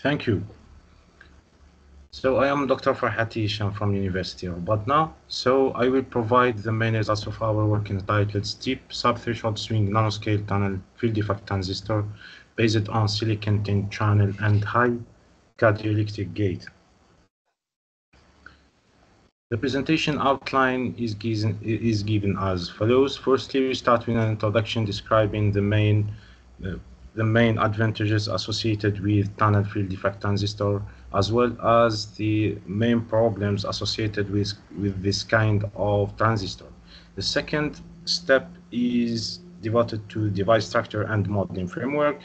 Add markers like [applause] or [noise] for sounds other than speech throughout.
Thank you. So I am Dr. Ferhati Hichem from University of Batna. So I will provide the main results of our work entitled Steep Subthreshold Swing Nanoscale Tunnel Field Effect Transistor based on silicon tin channel and high-k dielectric gate. The presentation outline is given, is given as follows. Firstly, we start with an introduction describing the main uh, the main advantages associated with tunnel field effect transistor, as well as the main problems associated with, with this kind of transistor. The second step is devoted to device structure and modeling framework.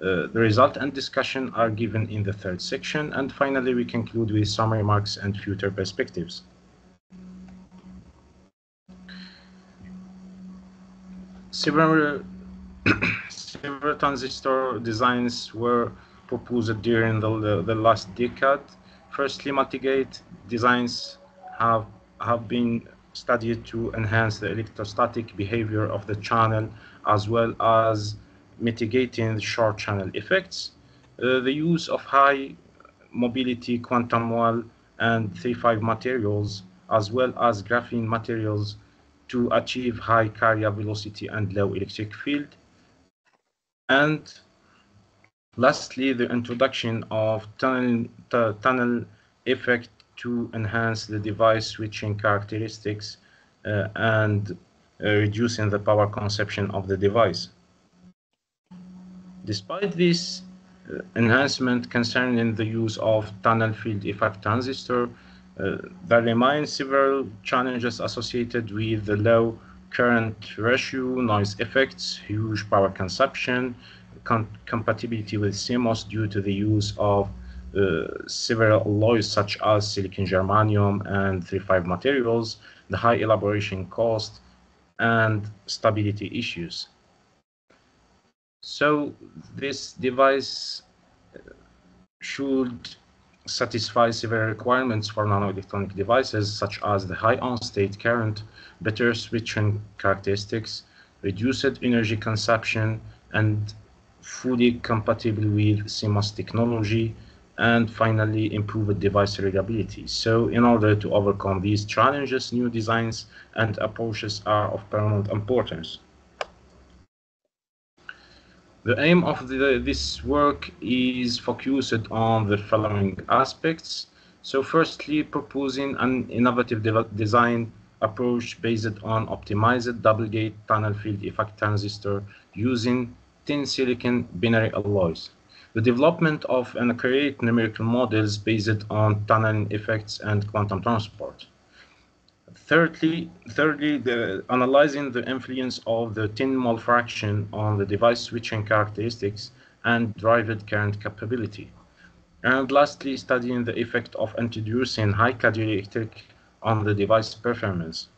Uh, the result and discussion are given in the third section. And finally, we conclude with some remarks and future perspectives. Several [clears throat] several transistor designs were proposed during the, the, the last decade. Firstly, multi-gate designs have, have been studied to enhance the electrostatic behavior of the channel as well as mitigating the short channel effects. Uh, the use of high mobility quantum well and 3-5 materials as well as graphene materials to achieve high carrier velocity and low electric field and lastly, the introduction of tunnel, tunnel effect to enhance the device switching characteristics uh, and uh, reducing the power consumption of the device. Despite this uh, enhancement concerning the use of tunnel field effect transistor, uh, there remain several challenges associated with the low current ratio, noise effects, huge power consumption, com compatibility with CMOS due to the use of uh, several alloys such as silicon germanium and 3,5 materials, the high elaboration cost, and stability issues. So this device should satisfy several requirements for nanoelectronic devices, such as the high on-state current, better switching characteristics, reduced energy consumption, and fully compatible with CMOS technology, and finally improved device reliability. So in order to overcome these challenges, new designs and approaches are of paramount importance. The aim of the, this work is focused on the following aspects. So firstly, proposing an innovative de design approach based on optimized double gate tunnel field effect transistor using tin silicon binary alloys. The development of and create numerical models based on tunneling effects and quantum transport. Thirdly, thirdly the, analyzing the influence of the tin mole fraction on the device switching characteristics and driven current capability. And lastly, studying the effect of introducing high-k dielectric on the device performance.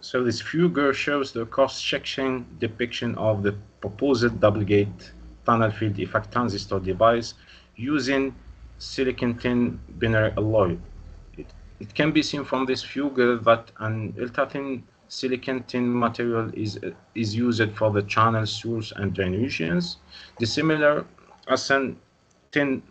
So this figure shows the cross-section depiction of the proposed double-gate tunnel field effect transistor device using silicon tin binary alloy. It, it can be seen from this figure that an ultra-thin silicon tin material is, is used for the channel source and drain regions. The similar ASEN tin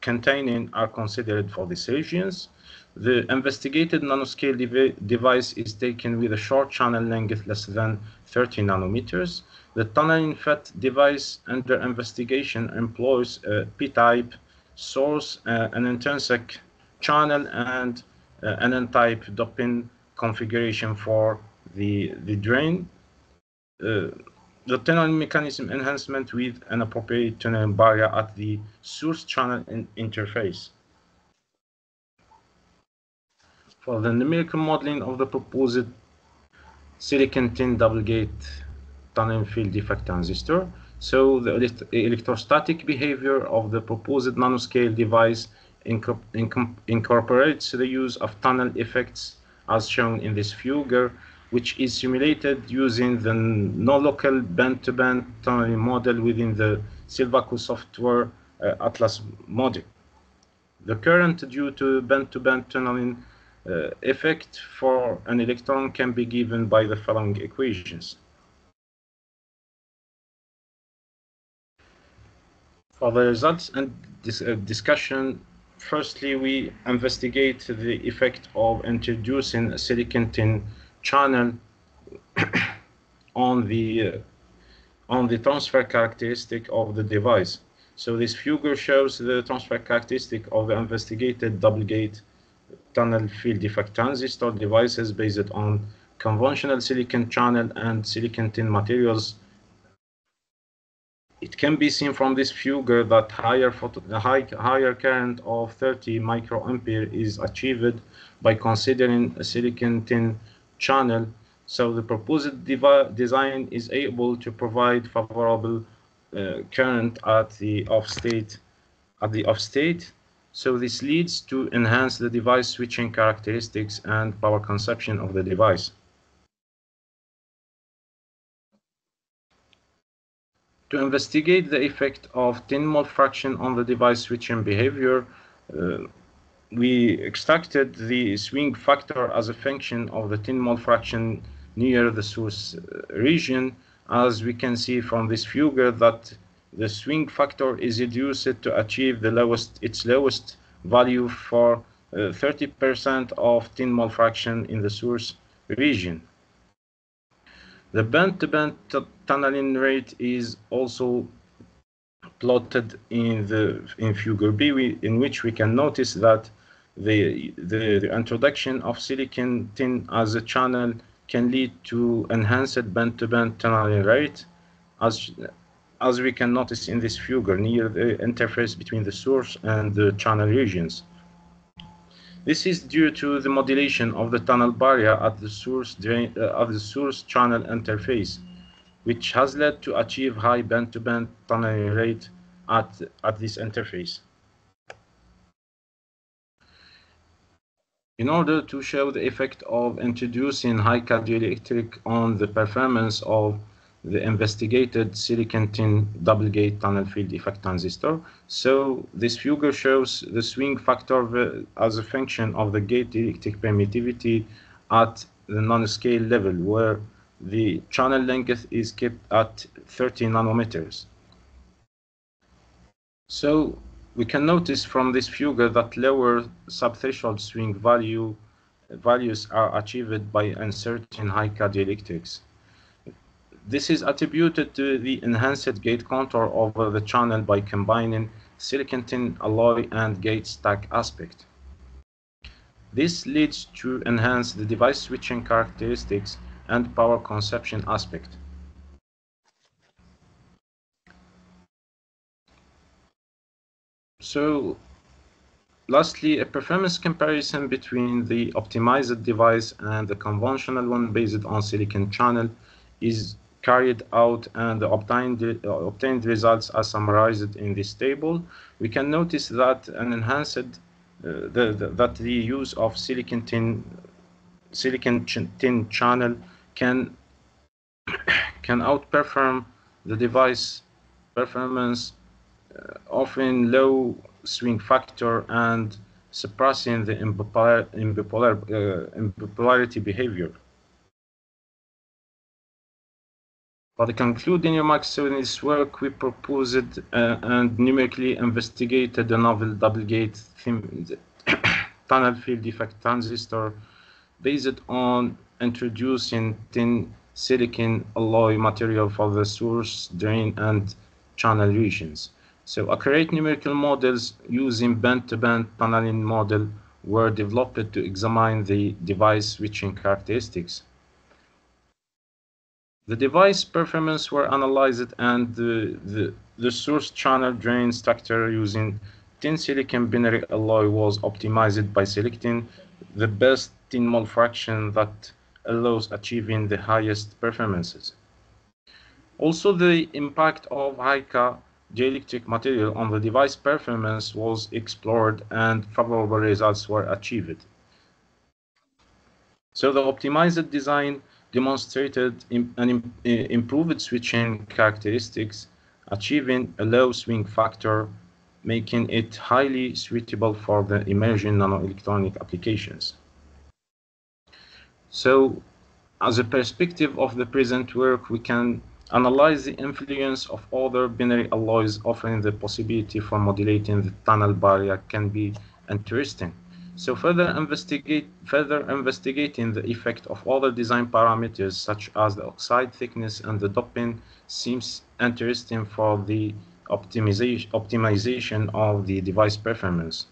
containing are considered for regions. The investigated nanoscale dev device is taken with a short channel length less than 30 nanometers. The tunneling FET device under investigation employs a P-type source, uh, an intrinsic channel, and uh, an N-type doping configuration for the, the drain. Uh, the tunneling mechanism enhancement with an appropriate tunneling barrier at the source channel in interface. For the numerical modeling of the proposed silicon tin double gate tunnel field effect transistor, so the electrostatic behavior of the proposed nanoscale device incorporates the use of tunnel effects as shown in this figure, which is simulated using the non-local band-to-band tunneling model within the Silvaco software uh, Atlas module. The current due to band-to-band tunneling uh, effect for an electron can be given by the following equations. For the results and this uh, discussion, firstly, we investigate the effect of introducing silicon tin channel [coughs] on the uh, on the transfer characteristic of the device. So this figure shows the transfer characteristic of the investigated double gate tunnel field effect transistor devices based on conventional silicon channel and silicon tin materials. It can be seen from this figure that higher, photo, high, higher current of 30 microampere is achieved by considering a silicon tin channel so the proposed design is able to provide favorable uh, current at the off state at the off state. So this leads to enhance the device switching characteristics and power consumption of the device. To investigate the effect of tin mole fraction on the device switching behavior, uh, we extracted the swing factor as a function of the tin mole fraction near the source uh, region, as we can see from this figure that the swing factor is reduced to achieve the lowest, its lowest value for 30% uh, of tin mole fraction in the source region. The band-to-band -band tunneling rate is also plotted in the in figure B, we, in which we can notice that the, the, the introduction of silicon tin as a channel can lead to enhanced band-to-band tunneling rate, as, as we can notice in this figure near the interface between the source and the channel regions. This is due to the modulation of the tunnel barrier at the source, drain, uh, the source channel interface, which has led to achieve high band-to-band -band tunneling rate at, at this interface. In order to show the effect of introducing high dielectric on the performance of the investigated silicon tin double gate tunnel field effect transistor. So this figure shows the swing factor as a function of the gate dielectric permittivity at the nanoscale level where the channel length is kept at 30 nanometers. So we can notice from this figure that lower subthreshold swing value values are achieved by uncertain high dielectrics. This is attributed to the enhanced gate contour over the channel by combining silicon tin alloy and gate stack aspect. This leads to enhance the device switching characteristics and power consumption aspect. So lastly, a performance comparison between the optimized device and the conventional one based on silicon channel is carried out and the obtained, uh, obtained results are summarized in this table. We can notice that an enhanced uh, the, the, that the use of silicon tin silicon ch tin channel can [coughs] can outperform the device performance often low swing factor and suppressing the ambipolar, ambipolar, uh, ambipolarity behavior. For concluding remarks in this work, we proposed uh, and numerically investigated the novel double gate [coughs] tunnel field effect transistor based on introducing tin silicon alloy material for the source, drain, and channel regions. So accurate numerical models using band-to-band -band tunneling model were developed to examine the device switching characteristics. The device performance were analyzed and the, the, the source channel drain structure using tin silicon binary alloy was optimized by selecting the best tin mole fraction that allows achieving the highest performances. Also, the impact of high-k dielectric material on the device performance was explored and favorable results were achieved. So the optimized design demonstrated an improved switching characteristics, achieving a low swing factor, making it highly suitable for the emerging nanoelectronic applications. So as a perspective of the present work, we can Analyze the influence of other binary alloys offering the possibility for modulating the tunnel barrier can be interesting. So further investigate further investigating the effect of other design parameters such as the oxide thickness and the doping seems interesting for the optimization optimization of the device performance.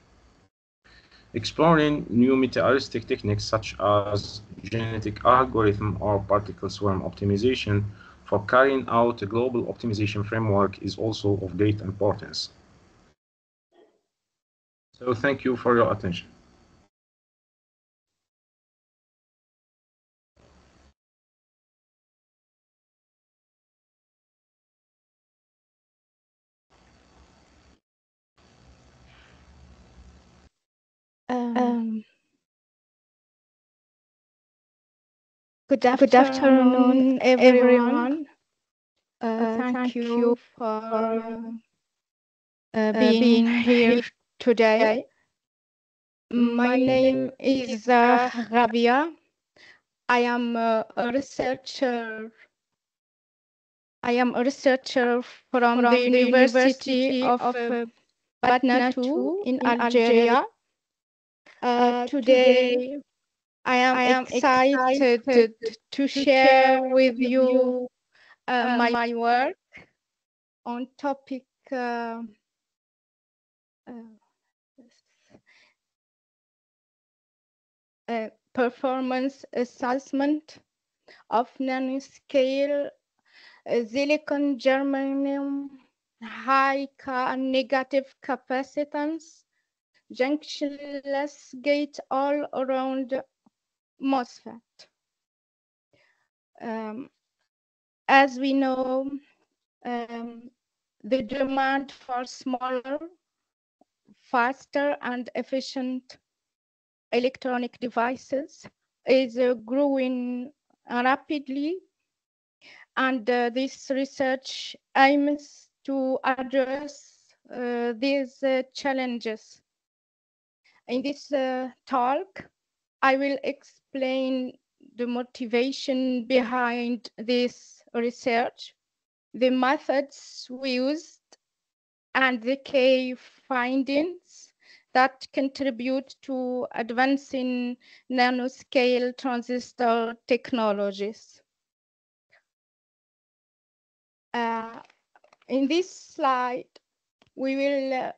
Exploring new metaheuristic techniques such as genetic algorithm or particle swarm optimization for carrying out a global optimization framework is also of great importance. So thank you for your attention. Good, afternoon, good afternoon, everyone. Uh, thank, thank, you for uh, being, being here today. My name is uh, Rabia. I am a researcher. I am a researcher from, from the, University, University of uh, Batna in. Algeria. Uh, today, I am, I am excited, excited to, share with you uh, uh, my, my, work on topic uh, uh, performance assessment of nanoscale silicon germanium high negative capacitance junctionless gate all around MOSFET. Um, as we know, um, the demand for smaller, faster, and efficient electronic devices is uh, growing rapidly, and uh, this research aims to address uh, these uh, challenges in this uh, talk, I will explain the motivation behind this research, the methods we used, and the key findings that contribute to advancing nanoscale transistor technologies. Uh, in this slide, we will uh,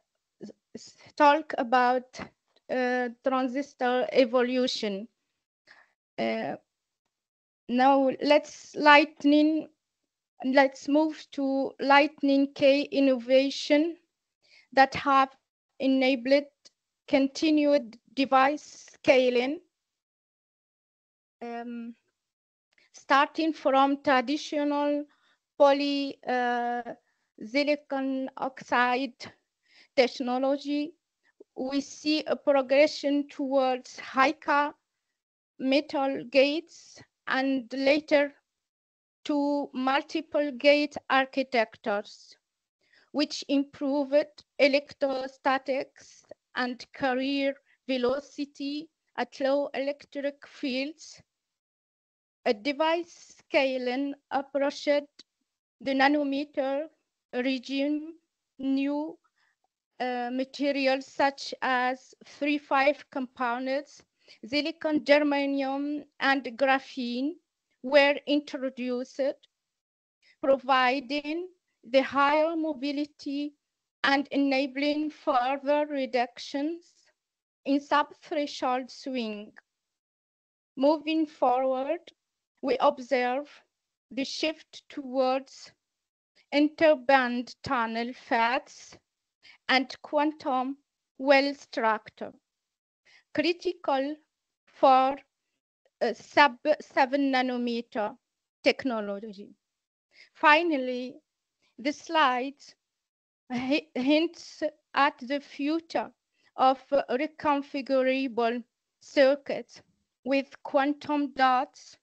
talk about uh, transistor evolution. Uh, now let's lightning, let's move to lightning K innovation that have enabled continued device scaling. Um, starting from traditional poly uh, silicon oxide technology we see a progression towards high-K metal gates and later to multiple gate architectures, which improved electrostatics and carrier velocity at low electric fields. A device scaling approached the nanometer regime new uh, materials such as 3,5 compounds, silicon, germanium, and graphene were introduced, providing the higher mobility and enabling further reductions in subthreshold swing. Moving forward, we observe the shift towards interband tunnel FETs and quantum well structure, critical for uh, sub 7 nanometer technology. Finally, the slide hints at the future of reconfigurable circuits with quantum dots,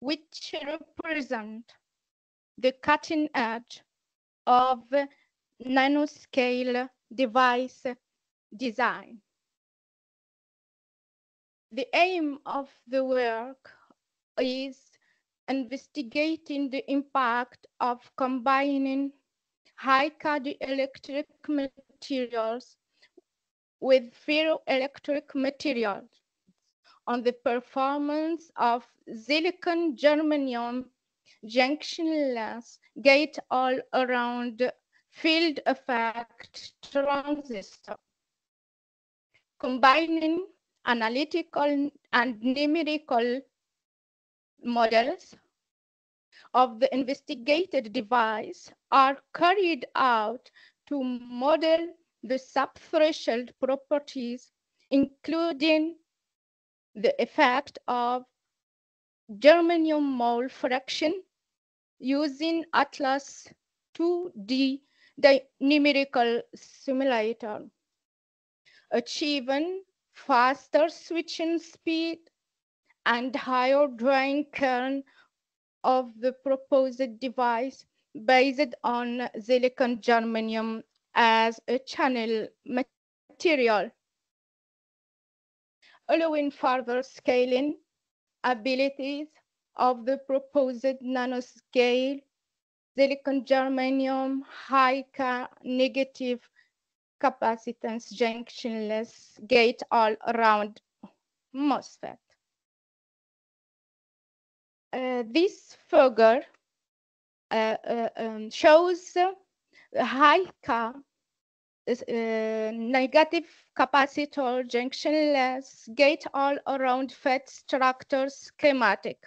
which represent the cutting edge of nanoscale device design. The aim of the work is investigating the impact of combining high dielectric materials with ferroelectric materials on the performance of silicon germanium junctionless gate all around field effect transistor. Combining analytical and numerical models of the investigated device are carried out to model the subthreshold properties, including the effect of germanium mole fraction using Atlas 2D numerical simulator, achieving faster switching speed and higher drawing current of the proposed device based on silicon germanium as a channel material, allowing further scaling abilities of the proposed nanoscale silicon germanium high negative capacitance junctionless gate all around MOSFET. Uh, this figure uh, uh, um, shows high uh, negative capacitor junctionless gate all around FET structure schematic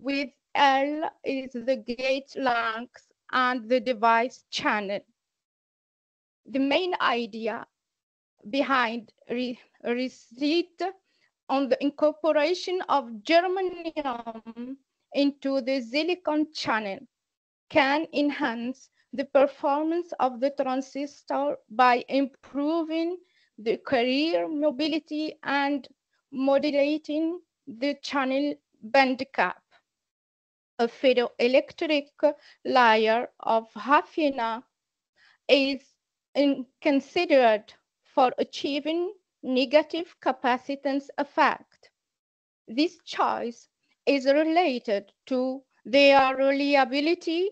with L is the gate length and the device channel. The main idea behind re on the incorporation of germanium into the silicon channel can enhance the performance of the transistor by improving the carrier mobility and modulating the channel band gap. A ferroelectric layer of hafnia is considered for achieving negative capacitance effect. This choice is related to their reliability,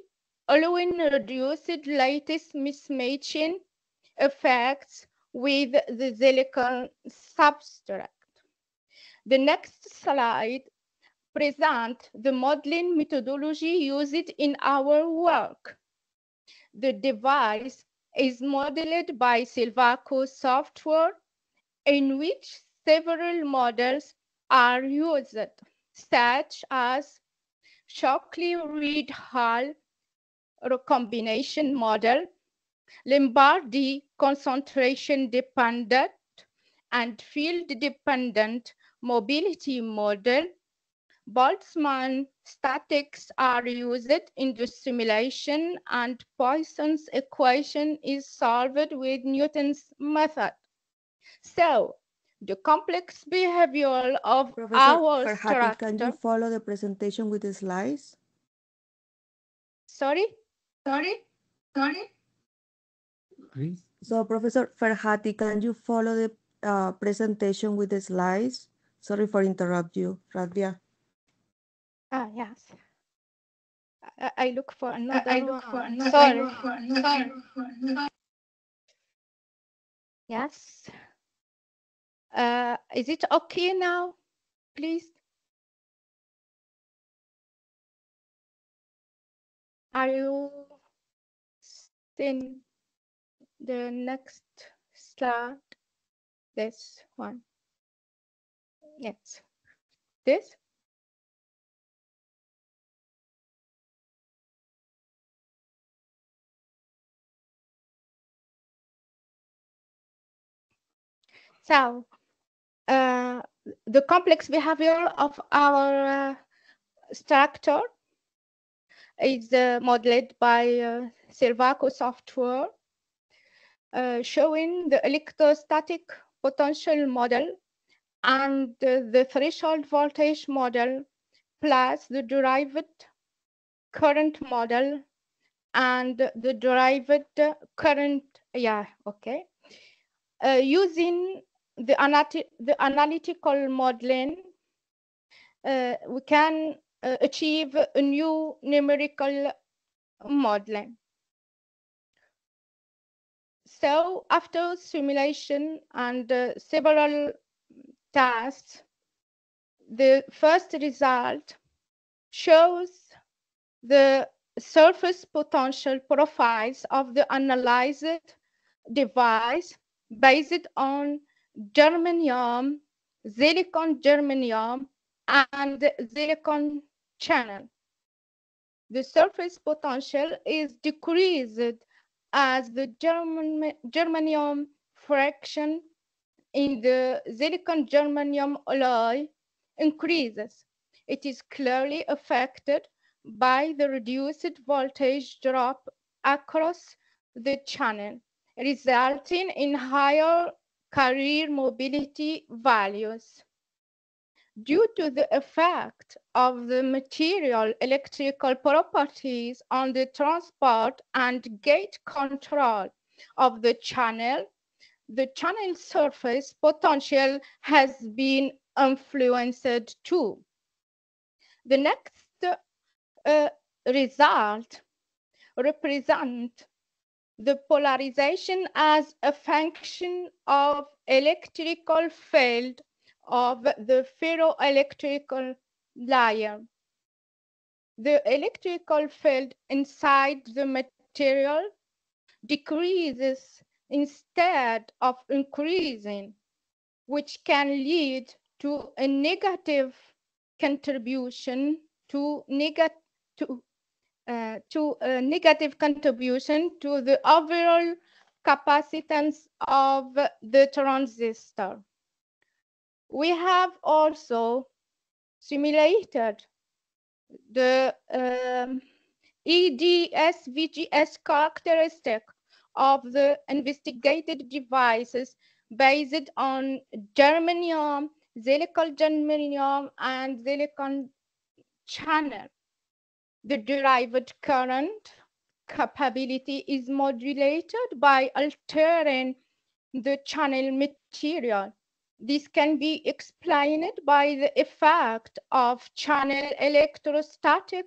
allowing reduced lattice mismatching effects with the silicon substrate. The next slide present the modeling methodology used in our work. The device is modeled by Silvaco software in which several models are used, such as Shockley-Read-Hall recombination model, Lombardi concentration dependent and field dependent mobility model, Boltzmann statics are used in the simulation and Poisson's equation is solved with Newton's method. So the complex behavior of Professor our Ferhati, structure. can you follow the presentation with the slides? Sorry? Sorry? Sorry? Please. So, Professor Ferhati, can you follow the uh, presentation with the slides? Sorry for interrupt you, Radia. Ah, yes. I, I look for another I look for another. Sorry. I look for another. Yes. Uh, is it okay now, please? Are you seeing the next slide? This one. Yes. This? So, uh, the complex behavior of our uh, structure is uh, modeled by uh, Silvaco software, uh, showing the electrostatic potential model and the threshold voltage model plus the derived current model and the derived current, yeah, okay. Uh, using the, the analytical modeling, uh, we can uh, achieve a new numerical modeling. So after simulation and uh, several tests, the first result shows the surface potential profiles of the analyzed device based on germanium, silicon germanium, and silicon channel. The surface potential is decreased as the German, germanium fraction in the silicon germanium alloy increases. It is clearly affected by the reduced voltage drop across the channel, resulting in higher carrier mobility values. Due to the effect of the material electrical properties on the transport and gate control of the channel, the channel surface potential has been influenced too. The next uh, result represent the polarization as a function of electrical field of the ferroelectrical layer. The electrical field inside the material decreases instead of increasing, which can lead to a negative contribution to negative to uh, to a negative contribution to the overall capacitance of the transistor. We have also simulated the um, IDS VGS characteristic of the investigated devices based on germanium, silicon germanium, and silicon channel. The derived current capability is modulated by altering the channel material. This can be explained by the effect of channel electrostatic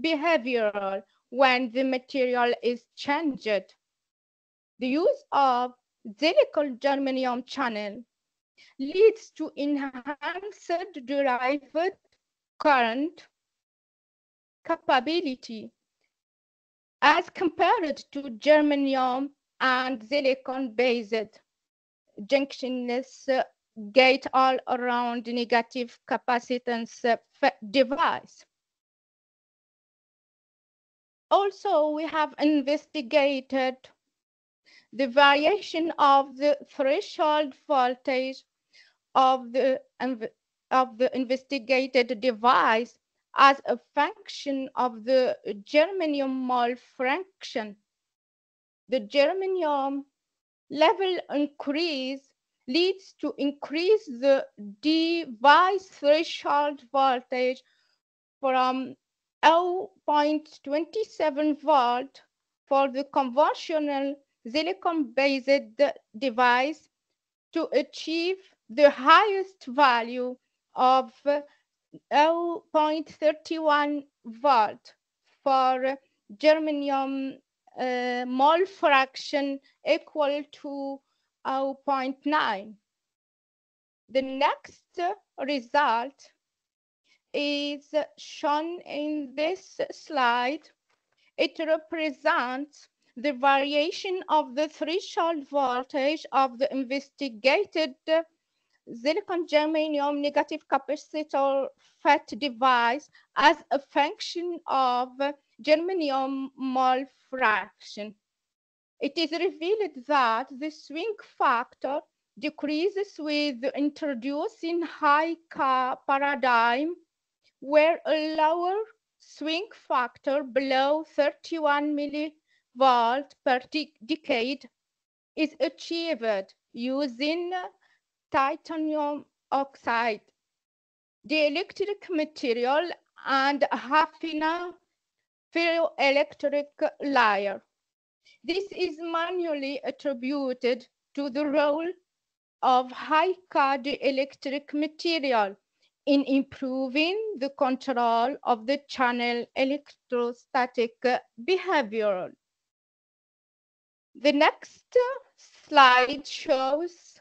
behavior when the material is changed. The use of silicon germanium channel leads to enhanced derived current capability as compared to germanium and silicon-based junctionless gate all around negative capacitance uh, device. Also, we have investigated the variation of the threshold voltage of the, of the investigated device as a function of the germanium mole fraction. The germanium level increase leads to increase the device threshold voltage from 0.27 volt for the conventional silicon-based device to achieve the highest value of 0.31 volt for germanium uh, mole fraction equal to 0.9. The next result is shown in this slide. It represents the variation of the threshold voltage of the investigated silicon germanium negative capacitor FET device as a function of germanium mole fraction. It is revealed that the swing factor decreases with introducing high K paradigm where a lower swing factor below 31 millivolt per decade is achieved using titanium oxide, dielectric material, and hafnia ferroelectric layer. This is manually attributed to the role of high K dielectric material in improving the control of the channel electrostatic behavior. The next slide shows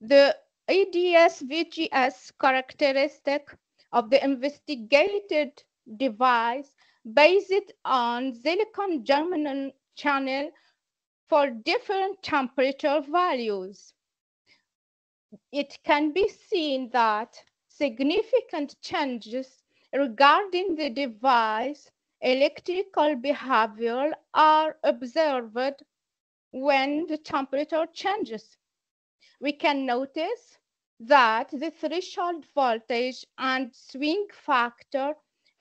the IDS VGS characteristic of the investigated device based on silicon germanium channel for different temperature values. It can be seen that significant changes regarding the device electrical behavior are observed when the temperature changes. We can notice that the threshold voltage and swing factor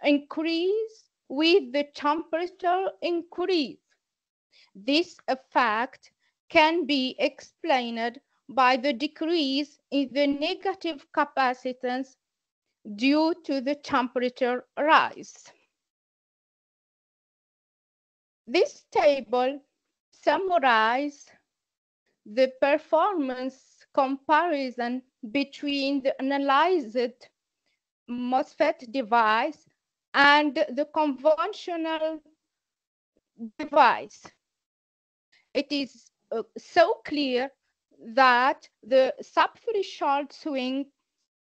increase with the temperature increase. This effect can be explained by the decrease in the negative capacitance due to the temperature rise. This table summarizes the performance comparison between the analyzed MOSFET device and the conventional device. It is uh, so clear that the subthreshold swing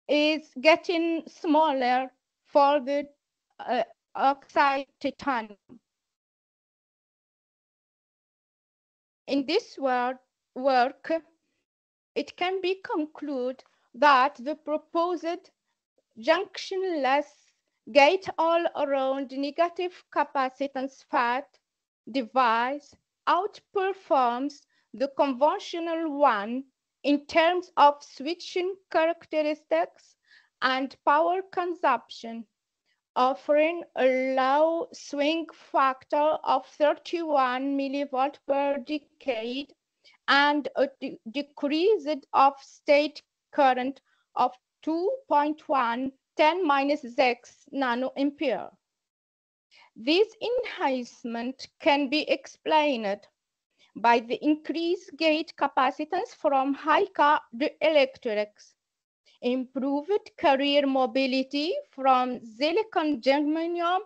is getting smaller for the uh, oxide titanium. In this work, work, it can be concluded that the proposed junctionless gate all around negative capacitance FET device outperforms the conventional one in terms of switching characteristics and power consumption, offering a low swing factor of 31 millivolt per decade and a de decreased off-state current of 2.1 10 minus 6 nanoampere. This enhancement can be explained by the increased gate capacitance from high-k dielectrics, improved carrier mobility from silicon germanium,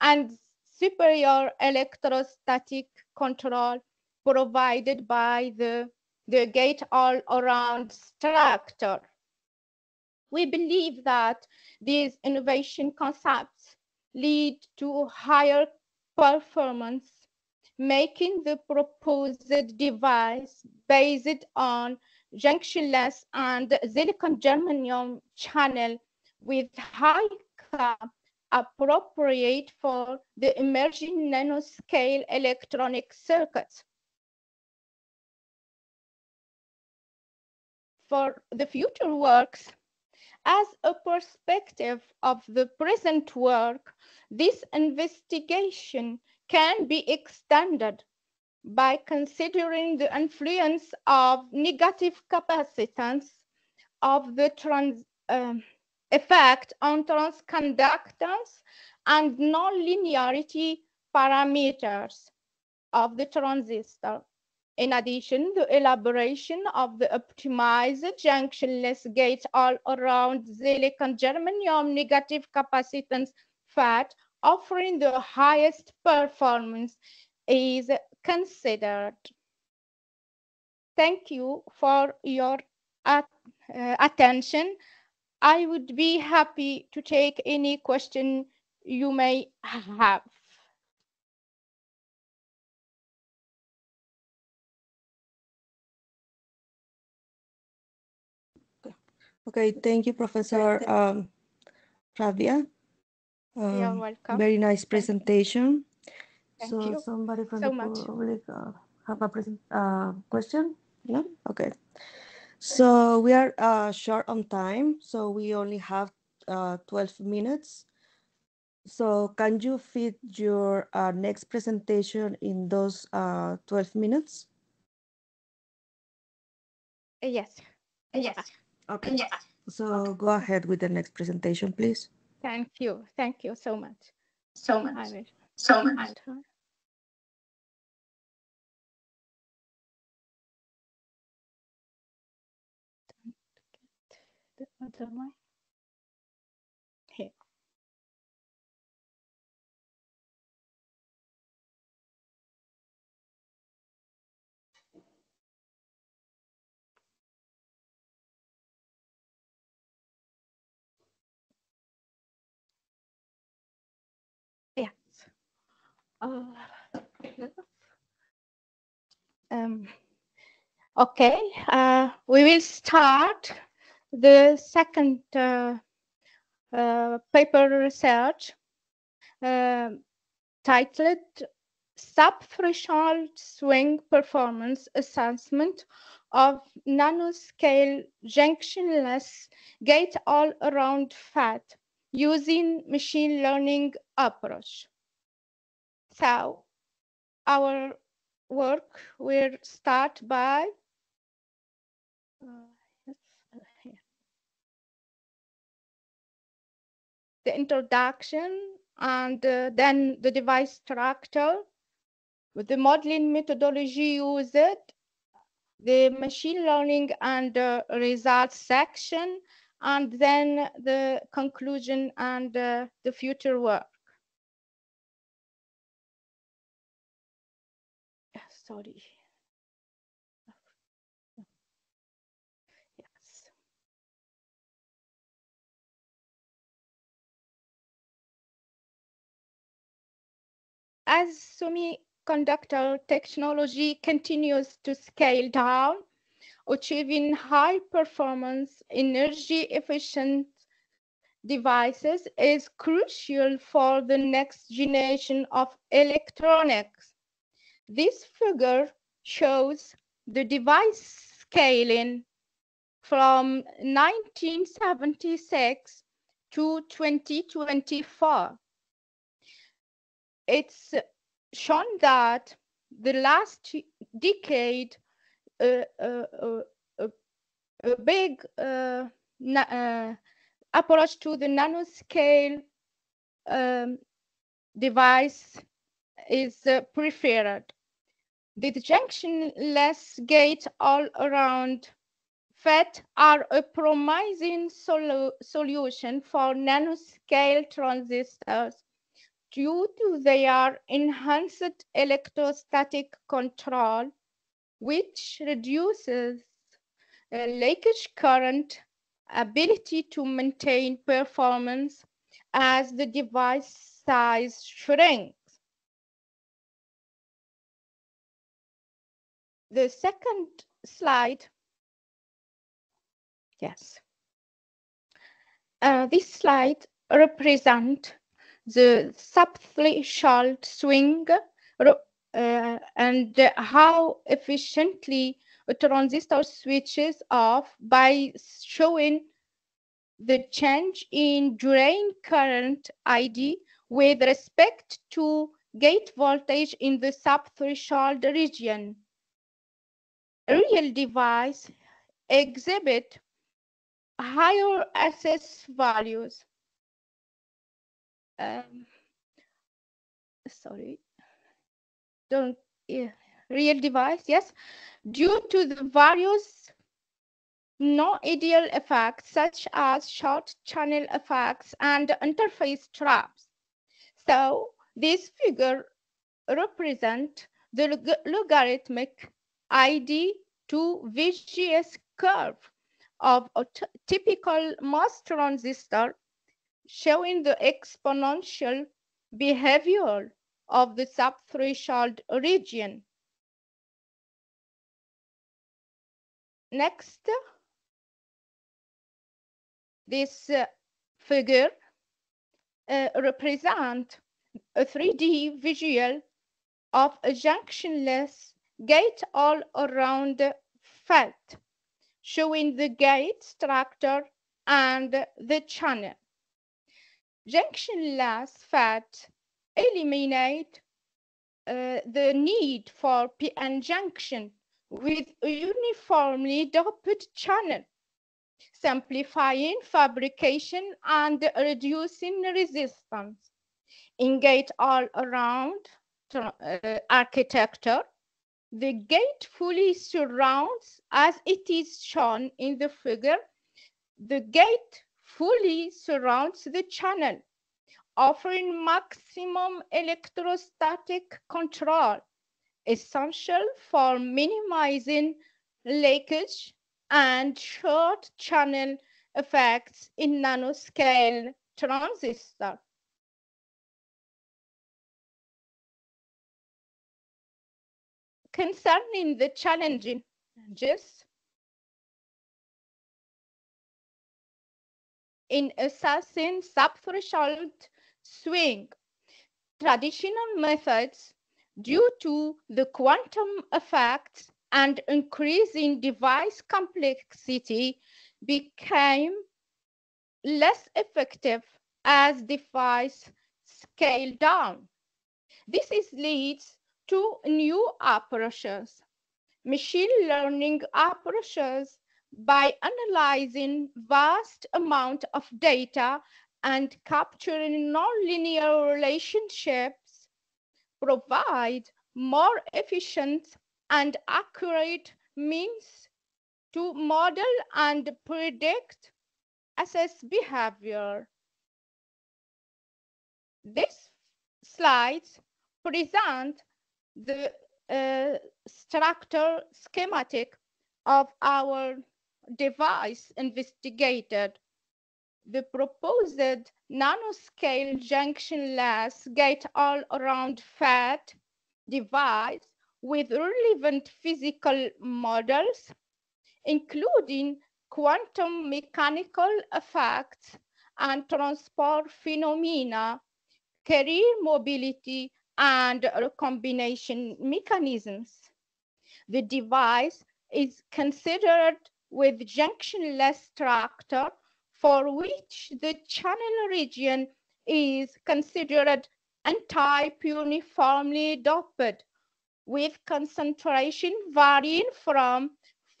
and superior electrostatic control provided by the, the gate all-around structure. We believe that these innovation concepts lead to higher performance making the proposed device based on junctionless and silicon germanium channel with high cap appropriate for the emerging nanoscale electronic circuits. For the future works, as a perspective of the present work, this investigation can be extended by considering the influence of negative capacitance of the trans, uh, effect on transconductance and nonlinearity parameters of the transistor. In addition, the elaboration of the optimized junctionless gate all around silicon germanium negative capacitance FET offering the highest performance is considered. Thank you for your at, uh, attention. I would be happy to take any question you may have. Okay, thank you, Professor um, Rabia. You're Um, welcome. Very nice presentation. Thank So you somebody from so the much. public uh, have a present, uh, question? No? Okay. So we are uh, short on time, so we only have uh, 12 minutes. So can you fit your uh, next presentation in those uh, 12 minutes? Yes, Yes. Okay. Yes. So go ahead with the next presentation, please. thank you. Thank you so much. So I much. will So much. try. The other one. Um, okay, uh, we will start the second uh, uh, paper research uh, titled Sub-Threshold Swing Performance Assessment of Nanoscale Junctionless Gate-All-Around FET using Machine Learning Approach. So our work will start by the introduction and uh, then the device structure with the modeling methodology used, the machine learning and uh, results section, and then the conclusion and uh, the future work. Yes. As semiconductor technology continues to scale down, achieving high performance, energy efficient devices is crucial for the next generation of electronics. This figure shows the device scaling from 1976 to 2024. It's shown that the last decade, uh, uh, uh, a big approach to the nanoscale um, device is preferred. The junctionless gate all around FET are a promising solu solution for nanoscale transistors due to their enhanced electrostatic control, which reduces uh, leakage current ability to maintain performance as the device size shrinks. The second slide, yes. Uh, this slide represents the sub-threshold swing uh, and how efficiently a transistor switches off by showing the change in drain current ID with respect to gate voltage in the sub-threshold region. Real device exhibit higher SS values. Um, sorry, don't, yeah, real device, yes, due to the various non-ideal effects such as short channel effects and interface traps. So this figure represent the logarithmic ID to VGS curve of a typical MOS transistor showing the exponential behavior of the sub-threshold region. Next, this uh, figure uh, a 3D visual of a junctionless gate all around FET, showing the gate structure and the channel junctionless FET eliminate uh, the need for PN junction with uniformly doped channel, simplifying fabrication and reducing resistance. In gate all around uh, architecture, the gate fully surrounds, as it is shown in the figure, the gate fully surrounds the channel, offering maximum electrostatic control, essential for minimizing leakage and short channel effects in nanoscale transistor. Concerning the challenges in assessing subthreshold swing. Traditional methods, due to the quantum effects and increasing device complexity, became less effective as device scale down. This is leads to new approaches, machine learning approaches by analyzing vast amount of data and capturing nonlinear relationships provide more efficient and accurate means to model and predict SS behavior. This slides present the uh, structure schematic of our device investigated. The proposed nanoscale junctionless gate-all-around FET device with relevant physical models, including quantum mechanical effects and transport phenomena, carrier mobility, and recombination mechanisms. The device is considered with junctionless structure for which the channel region is considered n-type uniformly doped with concentration varying from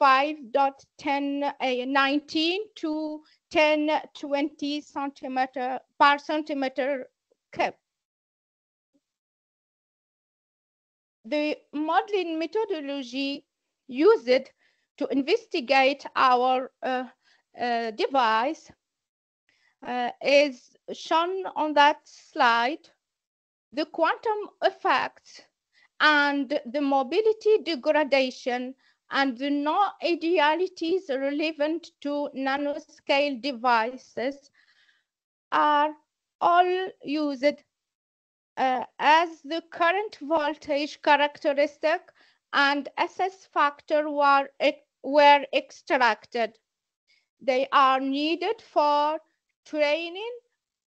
5.1019 to 1020 centimeter per centimeter cube. The modeling methodology used to investigate our uh, uh, device uh, is shown on that slide. The quantum effects and the mobility degradation and the non-idealities relevant to nanoscale devices are all used uh, as the current voltage characteristic and SS factor were were extracted. They are needed for training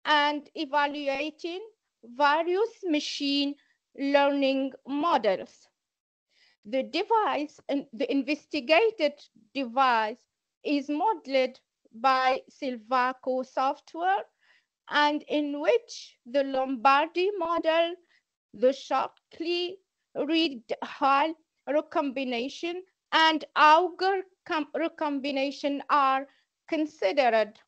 and evaluating various machine learning models. The device, the investigated device is modeled by Silvaco software and in which the Lombardi model, the Shockley Reed Hall recombination and Auger recombination are considered.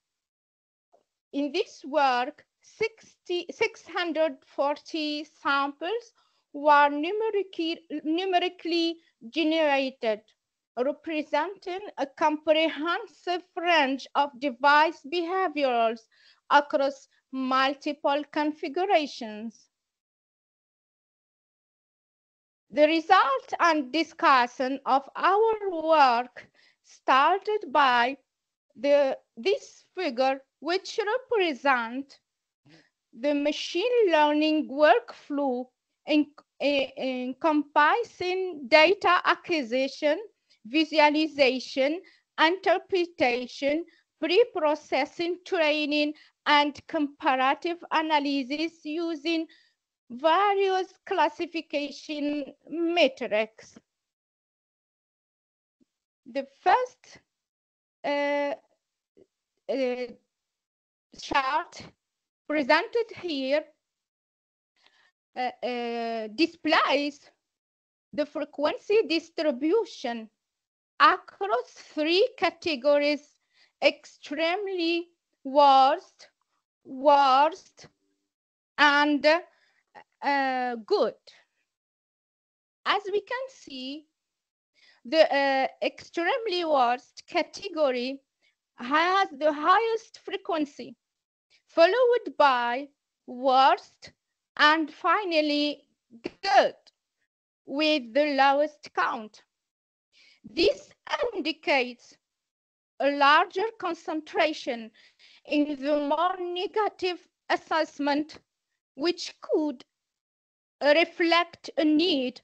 In this work, 60, 640 samples were numerically, numerically generated, representing a comprehensive range of device behaviors across multiple configurations. The result and discussion of our work started by the, this figure, which represent the machine learning workflow in, in, encompassing data acquisition, visualization, interpretation, pre-processing training, and comparative analysis using various classification metrics. The first uh, uh, chart presented here uh, uh displays the frequency distribution across three categories, extremely worst, worst, and uh, good. As we can see, the uh, extremely worst category has the highest frequency, followed by worst, and finally good with the lowest count. This indicates a larger concentration in the more negative assessment, which could reflect a need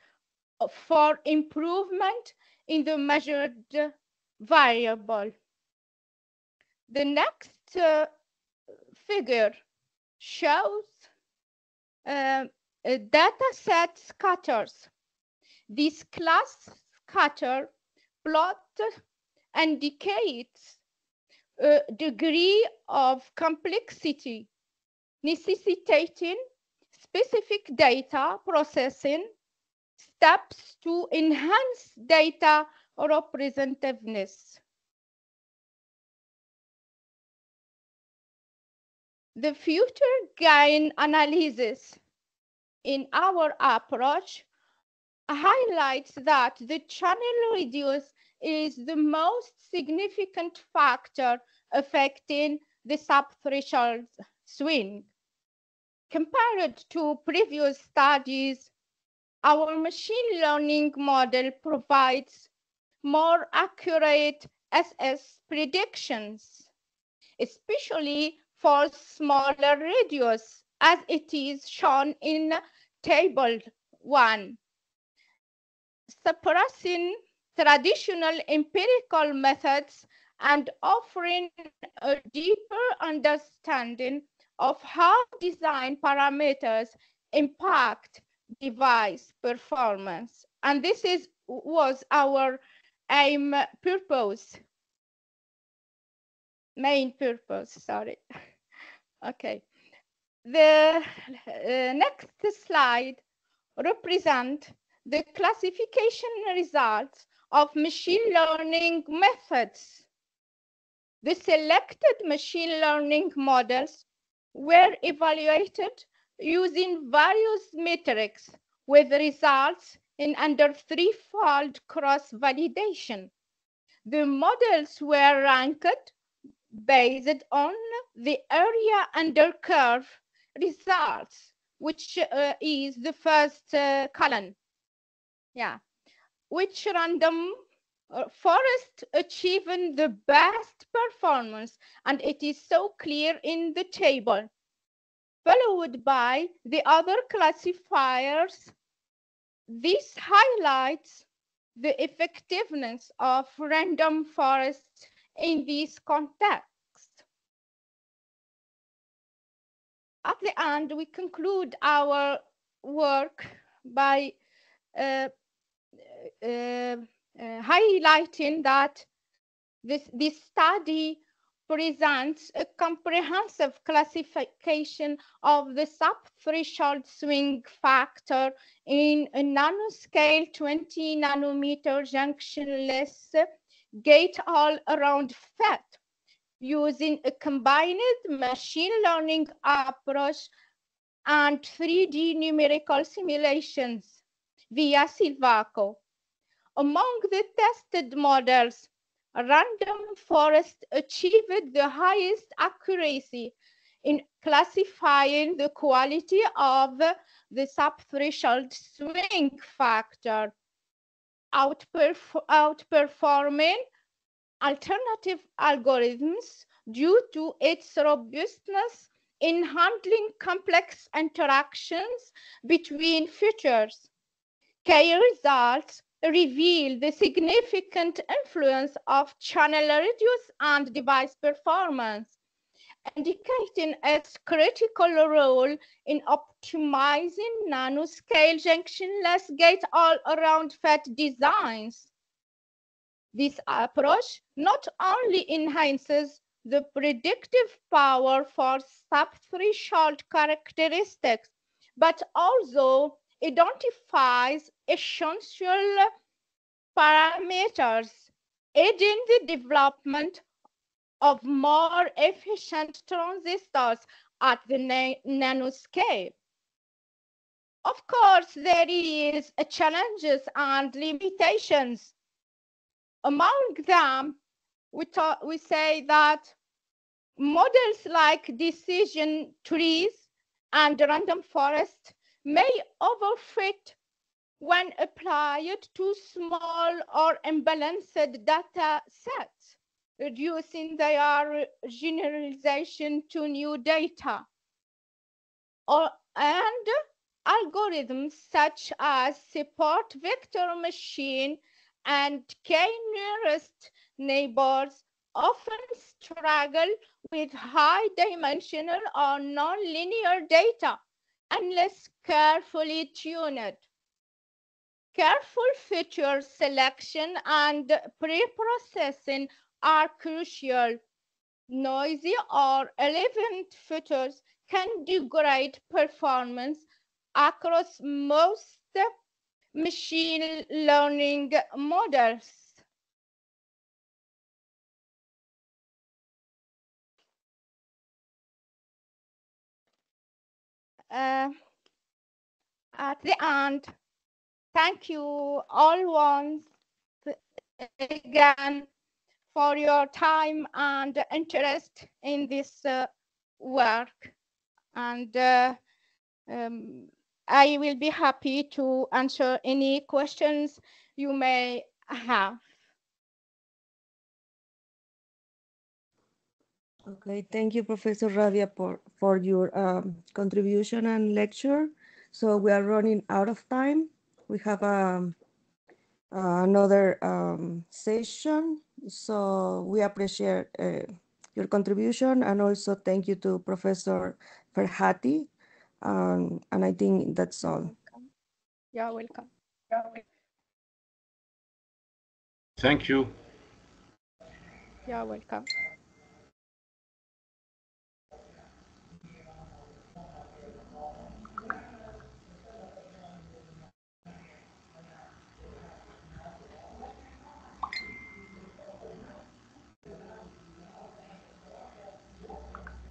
for improvement in the measured variable. The next uh, figure shows uh, data set scatters. This class scatter plot indicates a degree of complexity necessitating specific data processing steps to enhance data representativeness. The feature gain analysis in our approach highlights that the channel radius is the most significant factor affecting the subthreshold swing. Compared to previous studies, our machine learning model provides more accurate SS predictions, especially for smaller radius, as it is shown in table one. Suppressing traditional empirical methods and offering a deeper understanding of how design parameters impact device performance. And this is was our aim purpose, main purpose, sorry. [laughs] okay. The uh, next slide represent the classification results of machine learning methods. The selected machine learning models were evaluated using various metrics with results in under threefold cross-validation. The models were ranked based on the area under curve results, which uh, is the first uh, column. Yeah, which random uh, forest achieving the best performance, and it is so clear in the table, followed by the other classifiers. This highlights the effectiveness of random forests in this context. At the end, we conclude our work by uh, Uh, uh, highlighting that this, this study presents a comprehensive classification of the sub-threshold swing factor in a nanoscale 20 nanometer junctionless gate all-around FET using a combined machine learning approach and 3D numerical simulations via Silvaco. Among the tested models, random forest achieved the highest accuracy in classifying the quality of the subthreshold swing factor, outperf outperforming alternative algorithms due to its robustness in handling complex interactions between features. Key results reveal the significant influence of channel radius and device performance, indicating its critical role in optimizing nanoscale junctionless gate all-around FET designs. This approach not only enhances the predictive power for sub-threshold characteristics, but also identifies essential parameters aiding the development of more efficient transistors at the na nanoscale. Of course, there is challenges and limitations. Among them, we, we say that models like decision trees and random forest may overfit when applied to small or imbalanced data sets, reducing their generalization to new data. Or, and algorithms such as support vector machine and k-nearest neighbors often struggle with high dimensional or nonlinear data unless carefully tuned. Careful feature selection and pre-processing are crucial. Noisy or irrelevant features can degrade performance across most machine learning models. Uh, at the end, thank you all once again for your time and interest in this uh, work. And uh, um, I will be happy to answer any questions you may have. Okay, thank you, Professor Rabia, for, for your um, contribution and lecture. So we are running out of time. We have um, uh, another um, session. So we appreciate uh, your contribution and also thank you to Professor Ferhati. Um, and I think that's all. You're welcome. Thank you. You're welcome.